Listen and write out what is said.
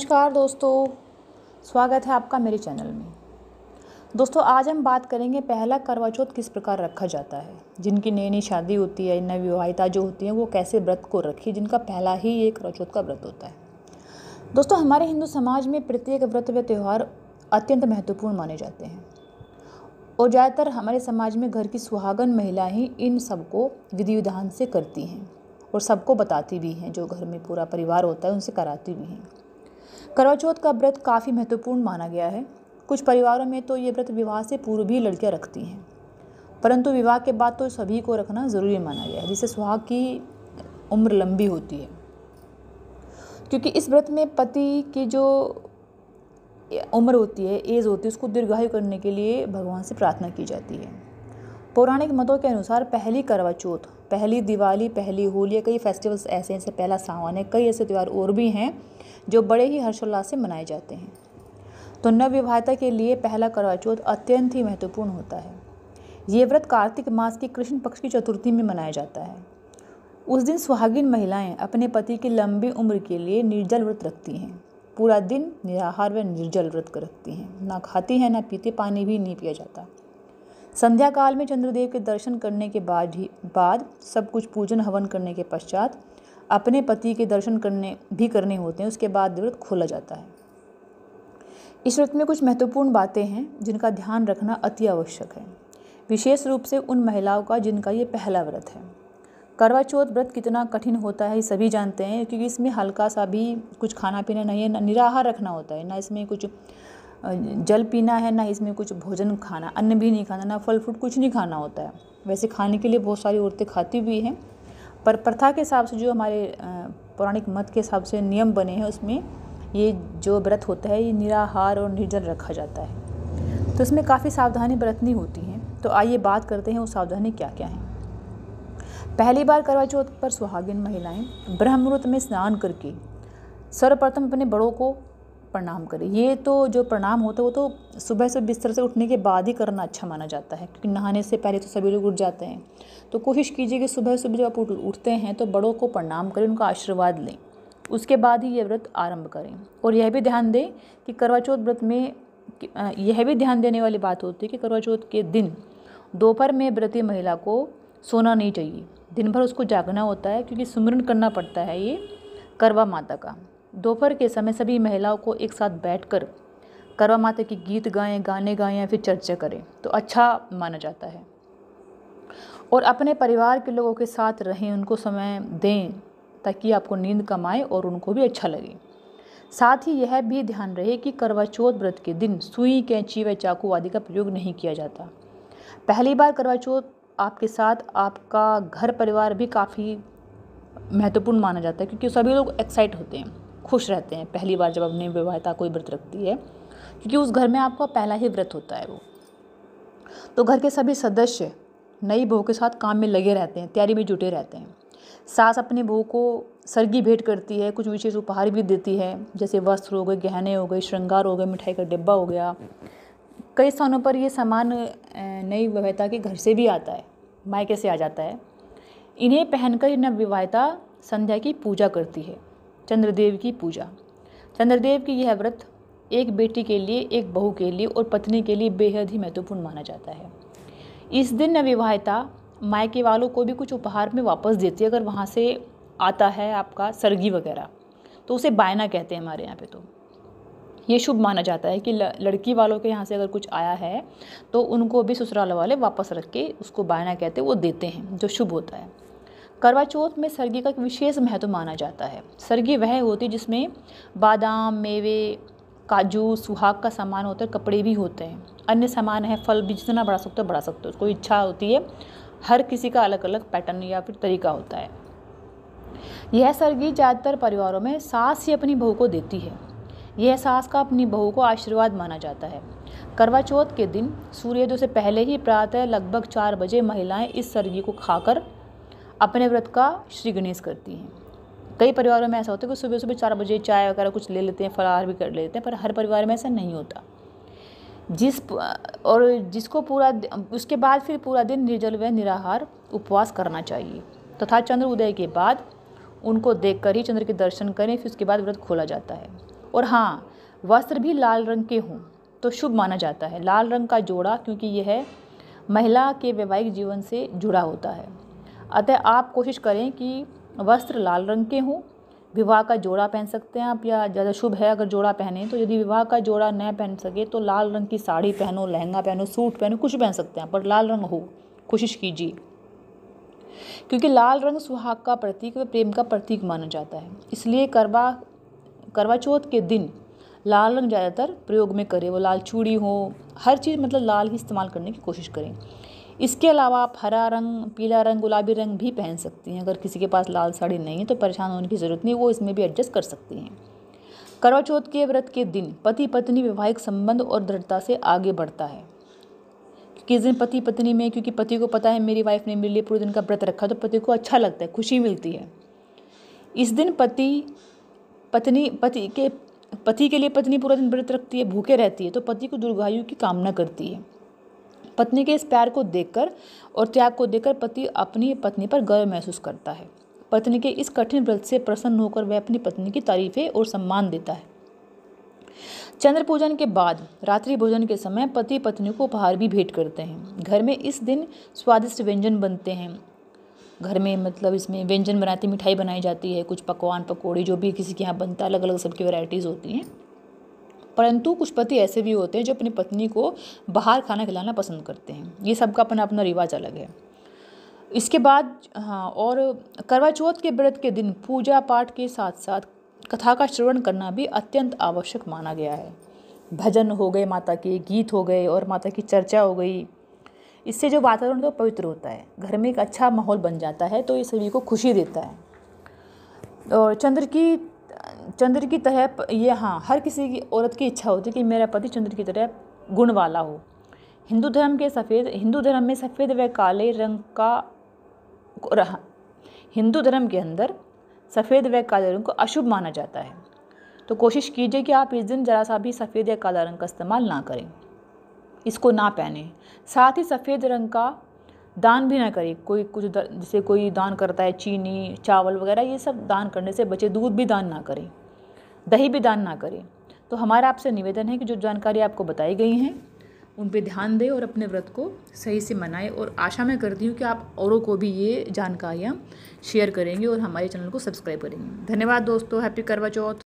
नमस्कार दोस्तों, स्वागत है आपका मेरे चैनल में। दोस्तों, आज हम बात करेंगे पहला करवा चौथ किस प्रकार रखा जाता है, जिनकी नई नई शादी होती है नई विवाहिता जो होती हैं, वो कैसे व्रत को रखी, जिनका पहला ही ये करवा चौथ का व्रत होता है। दोस्तों, हमारे हिंदू समाज में प्रत्येक व्रत व त्यौहार अत्यंत महत्वपूर्ण माने जाते हैं। और ज़्यादातर हमारे समाज में घर की सुहागन महिला ही इन सबको विधि विधान से करती हैं, और सबको बताती भी हैं, जो घर में पूरा परिवार होता है, उनसे कराती भी हैं। करवा चौथ का व्रत काफ़ी महत्वपूर्ण माना गया है। कुछ परिवारों में तो ये व्रत विवाह से पूर्व भी लड़कियाँ रखती हैं। परंतु विवाह के बाद तो सभी को रखना ज़रूरी माना गया है, जिससे सुहाग की उम्र लंबी होती है। क्योंकि इस व्रत में पति की जो उम्र होती है, एज होती है, उसको दीर्घायु करने के लिए भगवान से प्रार्थना की जाती है। पौराणिक मतों के अनुसार पहली करवा चौथ पहली दिवाली, पहली होली, कई फेस्टिवल्स ऐसे हैं पहला सावन है, कई ऐसे त्यौहार और भी हैं जो बड़े ही हर्षोल्लास से मनाए जाते हैं। तो नवविवाहिता के लिए पहला करवा चौथ अत्यंत ही महत्वपूर्ण होता है। ये व्रत कार्तिक मास की कृष्ण पक्ष की चतुर्थी में मनाया जाता है। उस दिन सुहागिन महिलाएँ अपने पति की लंबी उम्र के लिए निर्जल व्रत रखती हैं। पूरा दिन निराहार व निर्जल व्रत रखती हैं। ना खाती हैं, ना पीते, पानी भी नहीं पिया जाता। संध्या काल में चंद्रदेव के दर्शन करने के बाद ही बाद सब कुछ पूजन हवन करने के पश्चात अपने पति के दर्शन करने भी करने होते हैं, उसके बाद व्रत खोला जाता है। इस व्रत में कुछ महत्वपूर्ण बातें हैं, जिनका ध्यान रखना अति आवश्यक है। विशेष रूप से उन महिलाओं का, जिनका ये पहला व्रत है। करवा चौथ व्रत कितना कठिन होता है सभी जानते हैं, क्योंकि इसमें हल्का सा भी कुछ खाना पीना नहीं है निराहार रखना होता है, ना इसमें कुछ जल पीना है, ना इसमें कुछ भोजन खाना, अन्न भी नहीं खाना, ना फल फ्रूट कुछ नहीं खाना होता है। वैसे खाने के लिए बहुत सारी औरतें खाती भी हैं, पर प्रथा के हिसाब से जो हमारे पौराणिक मत के हिसाब से नियम बने हैं उसमें ये जो व्रत होता है, ये निराहार और निर्जल रखा जाता है। तो इसमें काफ़ी सावधानी बरतनी होती हैं। तो आइए बात करते हैं वो सावधानी क्या क्या हैं। पहली बार करवा चौथ पर सुहागिन महिलाएँ ब्रह्ममुहूर्त में स्नान करके सर्वप्रथम अपने बड़ों को प्रणाम करें। ये तो जो प्रणाम होता है, वो तो सुबह से बिस्तर से उठने के बाद ही करना अच्छा माना जाता है, क्योंकि नहाने से पहले तो सभी लोग उठ जाते हैं। तो कोशिश कीजिए कि सुबह सुबह जब आप उठते हैं तो बड़ों को प्रणाम करें, उनका आशीर्वाद लें। उसके बाद ही ये व्रत आरंभ करें। और यह भी ध्यान दें कि करवा चौथ व्रत में यह भी ध्यान देने वाली बात होती है कि करवा चौथ के दिन दोपहर में व्रती महिला को सोना नहीं चाहिए। दिन भर उसको जागना होता है, क्योंकि सुमरन करना पड़ता है ये करवा माता का। दोपहर के समय सभी महिलाओं को एक साथ बैठकर करवा माता के गीत गाएँ, गाने गाएँ या फिर चर्चा करें तो अच्छा माना जाता है। और अपने परिवार के लोगों के साथ रहें, उनको समय दें, ताकि आपको नींद कम आए और उनको भी अच्छा लगे। साथ ही यह भी ध्यान रहे कि करवा चौथ व्रत के दिन सुई, कैंची व चाकू आदि का प्रयोग नहीं किया जाता। पहली बार करवा चौथ आपके साथ आपका घर परिवार भी काफ़ी महत्वपूर्ण माना जाता है, क्योंकि सभी लोग एक्साइट होते हैं। खुश रहते हैं, पहली बार जब अपनी विवाहिता कोई व्रत रखती है, क्योंकि उस घर में आपका पहला ही व्रत होता है वो। तो घर के सभी सदस्य नई बहू के साथ काम में लगे रहते हैं, तैयारी में जुटे रहते हैं। सास अपनी बहू को सरगी भेंट करती है, कुछ विशेष उपहार भी देती है, जैसे वस्त्र हो गए, गहने हो गए, श्रृंगार हो गए, मिठाई का डिब्बा हो गया। कई स्थानों पर ये सामान नई विवाहिता के घर से भी आता है, मायके से आ जाता है। इन्हें पहनकर नव विवाहिता संध्या की पूजा करती है। चंद्रदेव की पूजा। चंद्रदेव की यह व्रत एक बेटी के लिए, एक बहू के लिए और पत्नी के लिए बेहद ही महत्वपूर्ण माना जाता है। इस दिन नविवाहिता मायके वालों को भी कुछ उपहार में वापस देती है, अगर वहाँ से आता है आपका सरगी वगैरह तो उसे बायना कहते हैं हमारे यहाँ पे तो। ये शुभ माना जाता है कि लड़की वालों के यहाँ से अगर कुछ आया है तो उनको भी ससुराल वाले वापस रख के उसको बायना कहते हैं, वो देते हैं, जो शुभ होता है। करवा चौथ में सरगी का एक विशेष महत्व माना जाता है। सरगी वह होती है जिसमें बादाम, मेवे, काजू, सुहाग का सामान होता है कपड़े भी होते हैं। अन्य सामान है, फल भी जितना बढ़ा सकते हो, बढ़ा सकते हो। उसको इच्छा होती है, हर किसी का अलग अलग पैटर्न या फिर तरीका होता है। यह सरगी ज़्यादातर परिवारों में सास ही अपनी बहू को देती है। यह सास का अपनी बहू को आशीर्वाद माना जाता है। करवा चौथ के दिन सूर्योदय से पहले ही प्रातः लगभग चार बजे महिलाएँ इस सरगी को खाकर अपने व्रत का श्री गणेश करती हैं। कई परिवारों में ऐसा होता है कि सुबह सुबह चार बजे चाय वगैरह कुछ ले लेते हैं, फलाहार भी कर लेते हैं, पर हर परिवार में ऐसा नहीं होता। जिस और जिसको पूरा उसके बाद फिर पूरा दिन निर्जल व निराहार उपवास करना चाहिए। तथा तो चंद्र उदय के बाद उनको देखकर ही चंद्र के दर्शन करें, फिर उसके बाद व्रत खोला जाता है। और हाँ वस्त्र भी लाल रंग के हों तो शुभ माना जाता है। लाल रंग का जोड़ा क्योंकि यह महिला के वैवाहिक जीवन से जुड़ा होता है। अतः आप कोशिश करें कि वस्त्र लाल रंग के हों। विवाह का जोड़ा पहन सकते हैं आप या ज़्यादा शुभ है अगर जोड़ा पहने तो यदि विवाह का जोड़ा न पहन सके तो लाल रंग की साड़ी पहनो, लहंगा पहनो, सूट पहनो, कुछ पहन सकते हैं पर लाल रंग हो, कोशिश कीजिए। क्योंकि लाल रंग सुहाग का प्रतीक व प्रेम का प्रतीक माना जाता है। इसलिए करवा करवा चौथ के दिन लाल रंग ज़्यादातर प्रयोग में करें। वो लाल चूड़ी हो, हर चीज़ मतलब लाल ही इस्तेमाल करने की कोशिश करें। इसके अलावा आप हरा रंग, पीला रंग, गुलाबी रंग भी पहन सकती हैं। अगर किसी के पास लाल साड़ी नहीं है तो परेशान होने की ज़रूरत नहीं, वो इसमें भी एडजस्ट कर सकती हैं। करवा चौथ के व्रत के दिन पति पत्नी वैवाहिक संबंध और दृढ़ता से आगे बढ़ता है। किस दिन पति पत्नी में, क्योंकि पति को पता है, मेरी वाइफ ने मेरे लिए पूरे दिन का व्रत रखा तो पति को अच्छा लगता है, खुशी मिलती है। इस दिन पति, पत्नी, पति के पति के लिए पत्नी पूरा दिन व्रत रखती है, भूखे रहती है तो पति को दुर्गायु की कामना करती है। पत्नी के इस प्यार को देखकर और त्याग को देखकर पति अपनी पत्नी पर गर्व महसूस करता है। पत्नी के इस कठिन व्रत से प्रसन्न होकर वह अपनी पत्नी की तारीफें और सम्मान देता है। चंद्र पूजन के बाद, रात्रि भोजन के समय पति पत्नी को उपहार भी भेंट करते हैं। घर में इस दिन स्वादिष्ट व्यंजन बनते हैं। घर में मतलब इसमें व्यंजन बनाती, मिठाई बनाई जाती है, कुछ पकवान, पकौड़ी, जो भी किसी के यहाँ बनता है अलग अलग सबकी वैरायटीज़ होती हैं। परंतु कुछ पति ऐसे भी होते हैं जो अपनी पत्नी को बाहर खाना खिलाना पसंद करते हैं। ये सबका अपना अपना रिवाज अलग है। इसके बाद हाँ और करवा चौथ के व्रत के दिन पूजा पाठ के साथ साथ कथा का श्रवण करना भी अत्यंत आवश्यक माना गया है। भजन हो गए, माता के गीत हो गए और माता की चर्चा हो गई। इससे जो वातावरण तो पवित्र होता है। घर में एक अच्छा माहौल बन जाता है तो ये सभी को खुशी देता है। और चंद्र की चंद्र की तरह ये हाँ हर किसी की औरत की इच्छा होती है कि मेरा पति चंद्र की तरह गुण वाला हो। हिंदू धर्म के सफ़ेद, हिंदू धर्म में सफ़ेद व काले रंग का रहा। हिंदू धर्म के अंदर सफ़ेद व काले रंग को अशुभ माना जाता है। तो कोशिश कीजिए कि आप इस दिन ज़रा सा भी सफ़ेद या काला रंग का इस्तेमाल ना करें। इसको ना पहने। साथ ही सफ़ेद रंग का दान भी ना करें। कोई कुछ जैसे कोई दान करता है, चीनी, चावल वगैरह, ये सब दान करने से बचे दूध भी दान ना करें। दही भी दान ना करें। तो हमारा आपसे निवेदन है कि जो जानकारी आपको बताई गई हैं, उन पर ध्यान दें और अपने व्रत को सही से मनाएँ। और आशा मैं करती हूँ कि आप औरों को भी ये जानकारियाँ शेयर करेंगे और हमारे चैनल को सब्सक्राइब करेंगे। धन्यवाद दोस्तों, हैप्पी करवा चौथ।